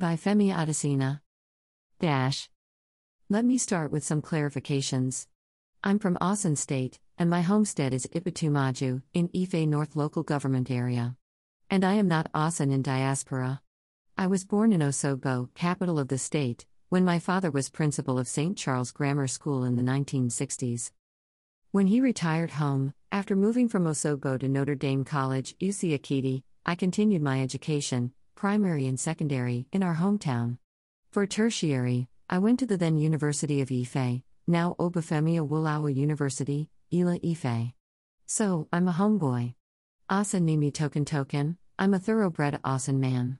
By Femi Adesina. Dash. Let me start with some clarifications. I'm from Osun State, and my homestead is Ipetumodu, in Ife North local government area. And I am not Osun in diaspora. I was born in Osogbo, capital of the state, when my father was principal of St. Charles Grammar School in the 1960s. When he retired home, after moving from Osogbo to Notre Dame College, Usi Ekiti, I continued my education, primary and secondary, in our hometown. For tertiary, I went to the then University of Ife, now Obafemi Awolowo University, Ile Ife. So, I'm a homeboy. Asa Nimi Token Token, I'm a thoroughbred Osun man.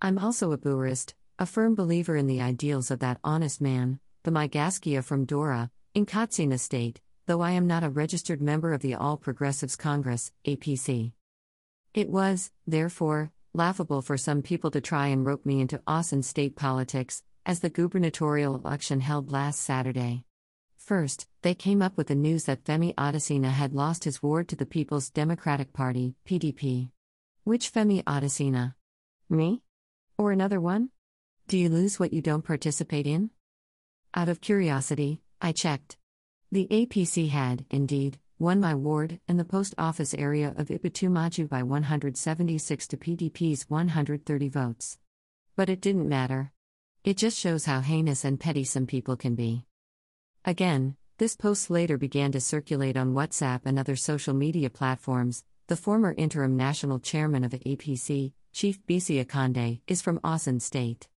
I'm also a Buharist, a firm believer in the ideals of that honest man, the Mai Gaskiya from Daura, in Katsina State, though I am not a registered member of the All Progressives Congress, APC. It was, therefore, laughable for some people to try and rope me into Osun state politics, as the gubernatorial election held last Saturday. First, they came up with the news that Femi Adesina had lost his ward to the People's Democratic Party, PDP. Which Femi Adesina? Me? Or another one? Do you lose what you don't participate in? Out of curiosity, I checked. The APC had, indeed, won my ward and the post office area of Ipetumodu by 176 to PDP's 130 votes. But it didn't matter. It just shows how heinous and petty some people can be. Again, this post later began to circulate on WhatsApp and other social media platforms. The former interim national chairman of APC, Chief Bisi Akande, is from Osun State.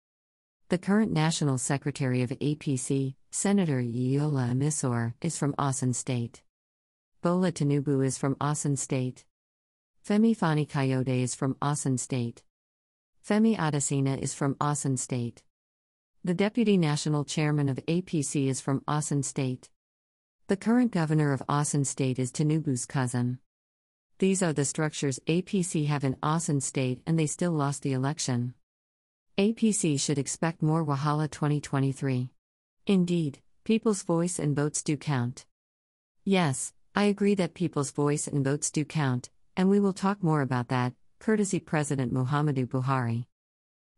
The current National Secretary of APC, Senator Iyiola Omisore, is from Osun State. Bola Tinubu is from Osun State. Femi Fani Kayode is from Osun State. Femi Adesina is from Osun State. The Deputy National Chairman of APC is from Osun State. The current governor of Osun State is Tinubu's cousin. These are the structures APC have in Osun State and they still lost the election. APC should expect more Wahala 2023. Indeed, people's voice and votes do count. Yes, I agree that people's voice and votes do count, and we will talk more about that, courtesy President Muhammadu Buhari.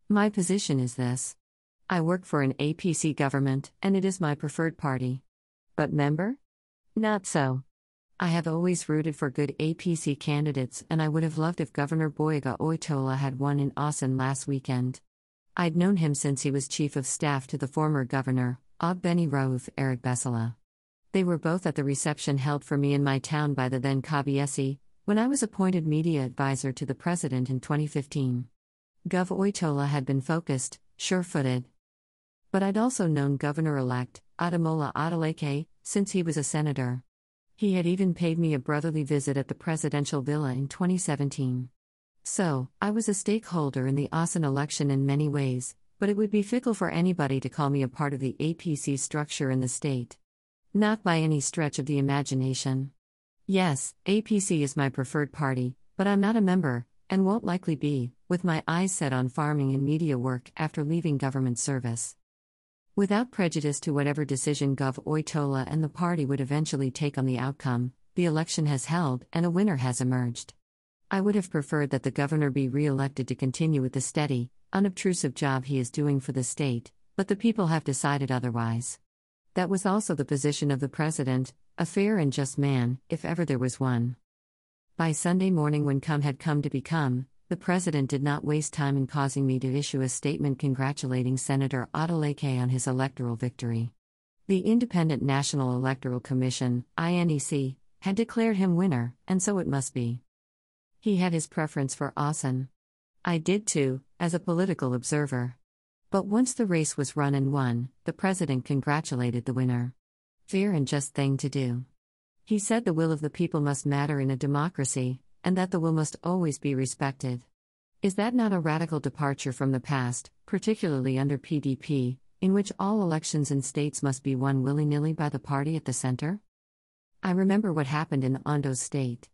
My position is this I work for an APC government, and it is my preferred party. But member? Not so. I have always rooted for good APC candidates, and I would have loved if Governor Gboyega Oyetola had won in Osun last weekend. I'd known him since he was chief of staff to the former governor, Ogbeni Rauf Aregbesola. They were both at the reception held for me in my town by the then Kabiyesi, when I was appointed media advisor to the president in 2015. Gov Oyetola had been focused, sure footed. But I'd also known Governor elect, Ademola Adeleke, since he was a senator. He had even paid me a brotherly visit at the presidential villa in 2017. So, I was a stakeholder in the Osun election in many ways, but it would be fickle for anybody to call me a part of the APC structure in the state. Not by any stretch of the imagination. Yes, APC is my preferred party, but I'm not a member, and won't likely be, with my eyes set on farming and media work after leaving government service. Without prejudice to whatever decision Gov Oyetola and the party would eventually take on the outcome, the election has held and a winner has emerged. I would have preferred that the governor be re elected to continue with the steady, unobtrusive job he is doing for the state, but the people have decided otherwise. That was also the position of the president, a fair and just man, if ever there was one. By Sunday morning, when come had come to become, the President did not waste time in causing me to issue a statement congratulating Senator Adeleke on his electoral victory. The Independent National Electoral Commission, INEC, had declared him winner, and so it must be. He had his preference for Osun. I did too, as a political observer. But once the race was run and won, the President congratulated the winner. Fair and just thing to do. He said the will of the people must matter in a democracy, and that the will must always be respected. Is that not a radical departure from the past, particularly under PDP, in which all elections in states must be won willy nilly by the party at the center? I remember what happened in Ondo State.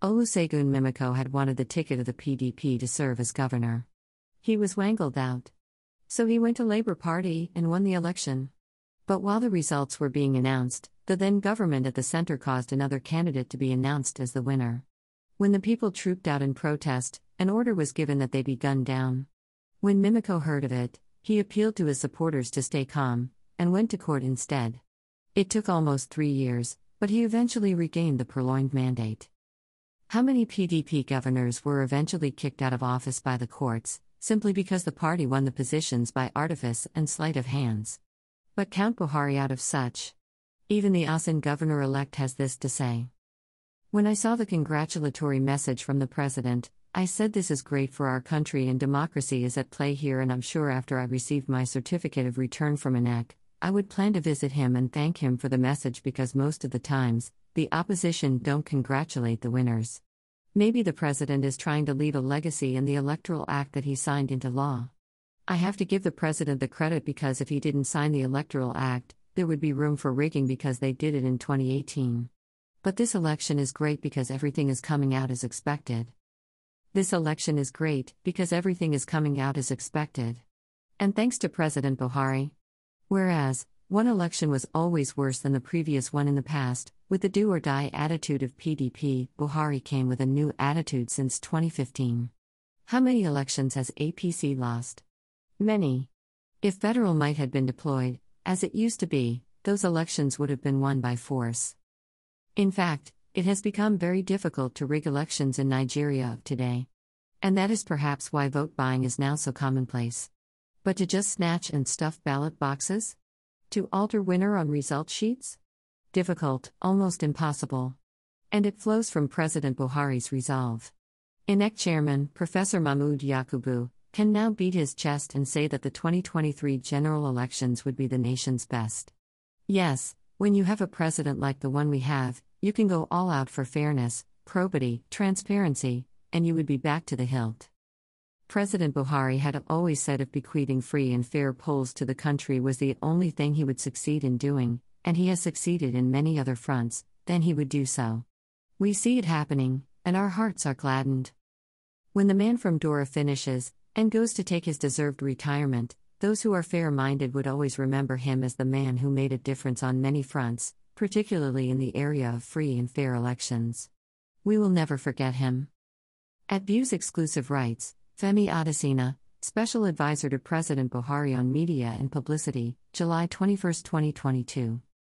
Olusegun Mimiko had wanted the ticket of the PDP to serve as governor. He was wangled out. So he went to Labour Party and won the election. But while the results were being announced, the then government at the center caused another candidate to be announced as the winner. When the people trooped out in protest, an order was given that they be gunned down. When Mimiko heard of it, he appealed to his supporters to stay calm, and went to court instead. It took almost three years, but he eventually regained the purloined mandate. How many PDP governors were eventually kicked out of office by the courts, simply because the party won the positions by artifice and sleight of hands? But count Buhari out of such. Even the Osun governor elect has this to say. When I saw the congratulatory message from the president, I said this is great for our country and democracy is at play here, and I'm sure after I received my certificate of return from INEC, I would plan to visit him and thank him for the message because most of the times, the opposition don't congratulate the winners. Maybe the president is trying to leave a legacy in the Electoral Act that he signed into law. I have to give the president the credit because if he didn't sign the Electoral Act, there would be room for rigging because they did it in 2018. But this election is great because everything is coming out as expected. This election is great because everything is coming out as expected. And thanks to President Buhari. Whereas, one election was always worse than the previous one in the past, with the do or die attitude of PDP, Buhari came with a new attitude since 2015. How many elections has APC lost? Many. If federal might had been deployed, as it used to be, those elections would have been won by force. In fact, it has become very difficult to rig elections in Nigeria of today. And that is perhaps why vote buying is now so commonplace. But to just snatch and stuff ballot boxes? To alter winner on result sheets? Difficult, almost impossible. And it flows from President Buhari's resolve. INEC chairman, Professor Mahmood Yakubu, can now beat his chest and say that the 2023 general elections would be the nation's best. Yes, when you have a president like the one we have, you can go all out for fairness, probity, transparency, and you would be back to the hilt. President Buhari had always said if bequeathing free and fair polls to the country was the only thing he would succeed in doing, and he has succeeded in many other fronts, then he would do so. We see it happening, and our hearts are gladdened. When the man from Daura finishes, and goes to take his deserved retirement, those who are fair minded would always remember him as the man who made a difference on many fronts, particularly in the area of free and fair elections. We will never forget him. At Views Exclusive Rights, Femi Adesina, Special Advisor to President Buhari on Media and Publicity, July 21, 2022.